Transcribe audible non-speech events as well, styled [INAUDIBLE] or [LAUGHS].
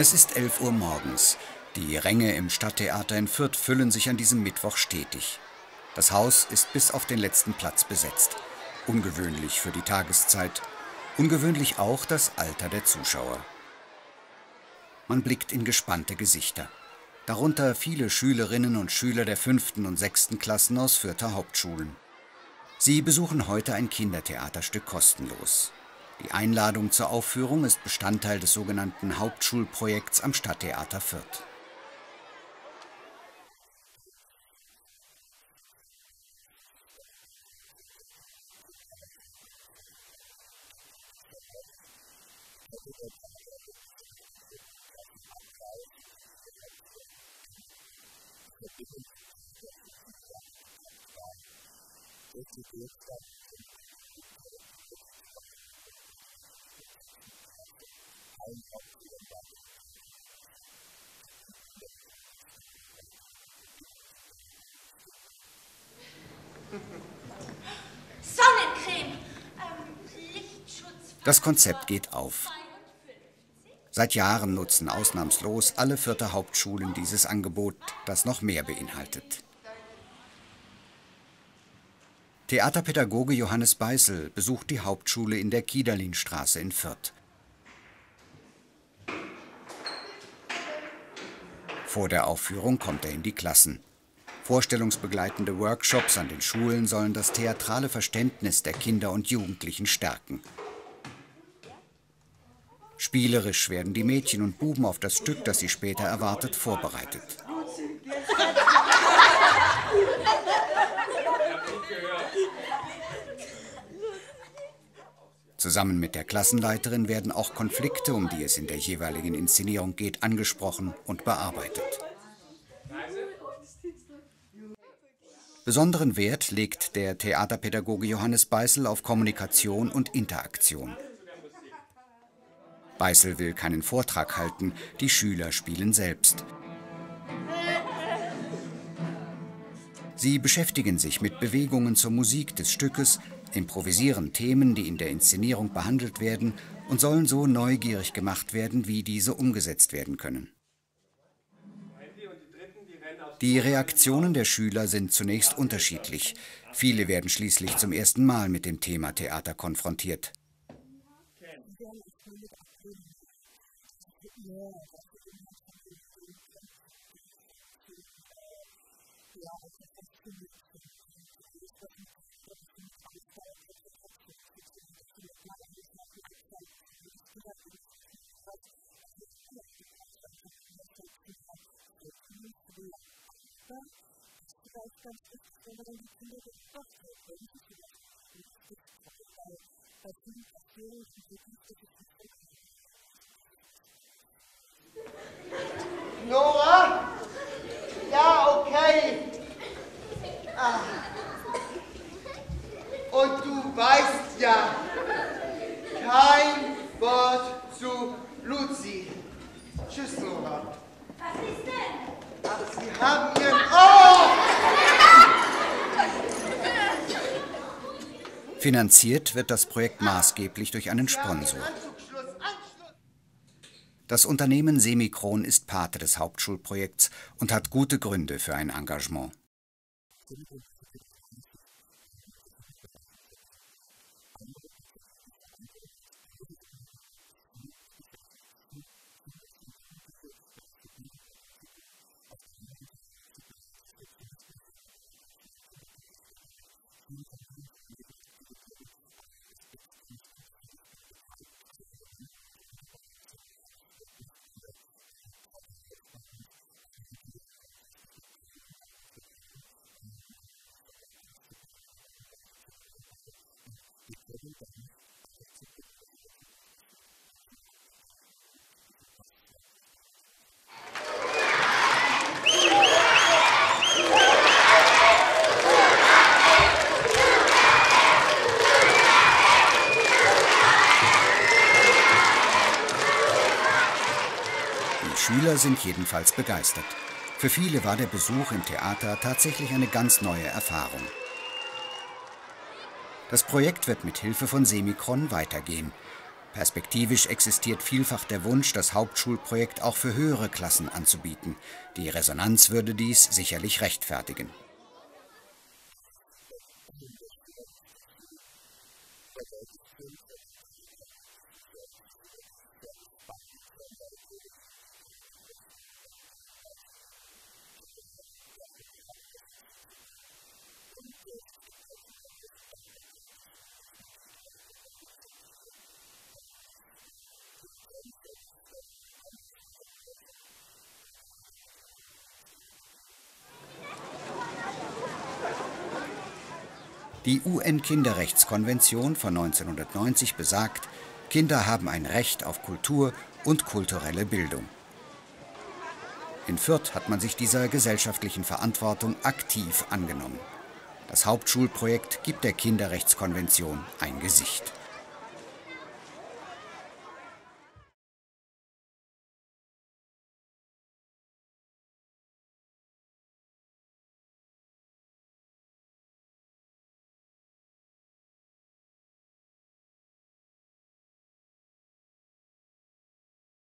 Es ist 11 Uhr morgens. Die Ränge im Stadttheater in Fürth füllen sich an diesem Mittwoch stetig. Das Haus ist bis auf den letzten Platz besetzt. Ungewöhnlich für die Tageszeit. Ungewöhnlich auch das Alter der Zuschauer. Man blickt in gespannte Gesichter. Darunter viele Schülerinnen und Schüler der fünften und sechsten Klassen aus Fürther Hauptschulen. Sie besuchen heute ein Kindertheaterstück kostenlos. Die Einladung zur Aufführung ist Bestandteil des sogenannten Hauptschulprojekts am Stadttheater Fürth. [LAUGHS] Ähm. Das Konzept geht auf. Seit Jahren nutzen ausnahmslos alle Fürther Hauptschulen dieses Angebot, das noch mehr beinhaltet. Theaterpädagoge Johannes Beißel besucht die Hauptschule in der Kiederlinstraße in Fürth. Vor der Aufführung kommt er in die Klassen. Vorstellungsbegleitende Workshops an den Schulen sollen das theatrale Verständnis der Kinder und Jugendlichen stärken. Spielerisch werden die Mädchen und Buben auf das Stück, das sie später erwartet, vorbereitet. Zusammen mit der Klassenleiterin werden auch Konflikte, um die es in der jeweiligen Inszenierung geht, angesprochen und bearbeitet. Besonderen Wert legt der Theaterpädagoge Johannes Beißel auf Kommunikation und Interaktion. Beißel will keinen Vortrag halten, die Schüler spielen selbst. Sie beschäftigen sich mit Bewegungen zur Musik des Stückes, improvisieren Themen, die in der Inszenierung behandelt werden und sollen so neugierig gemacht werden, wie diese umgesetzt werden können. Die Reaktionen der Schüler sind zunächst unterschiedlich. Viele werden schließlich zum ersten Mal mit dem Thema Theater konfrontiert. Nora? Ja, okay. Ah. Und du weißt ja kein Wort zu Luzi. Tschüss, Nora. Was ist denn? Ach, sie haben ihren... Oh! Finanziert wird das Projekt maßgeblich durch einen Sponsor. Das Unternehmen Semikron ist Pate des Hauptschulprojekts und hat gute Gründe für ein Engagement. Schüler sind jedenfalls begeistert. Für viele war der Besuch im Theater tatsächlich eine ganz neue Erfahrung. Das Projekt wird mit Hilfe von Semikron weitergehen. Perspektivisch existiert vielfach der Wunsch, das Hauptschulprojekt auch für höhere Klassen anzubieten. Die Resonanz würde dies sicherlich rechtfertigen. Die UN-Kinderrechtskonvention von 1990 besagt, Kinder haben ein Recht auf Kultur und kulturelle Bildung. In Fürth hat man sich dieser gesellschaftlichen Verantwortung aktiv angenommen. Das Hauptschulprojekt gibt der Kinderrechtskonvention ein Gesicht.